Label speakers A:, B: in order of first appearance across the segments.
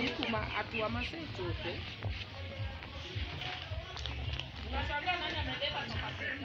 A: mtu atua masetu okay. Unashangaa nani ameleta mapaseti?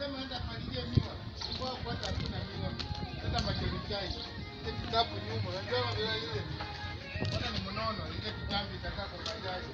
B: Anasema enda palilia miwa. Kwa kwanza hakuna miwa. Sasa majerikai. Ile kitabu nyuma. Unajua vile ile. Mbona ni mnono ile kitambi kitakapo bajaji.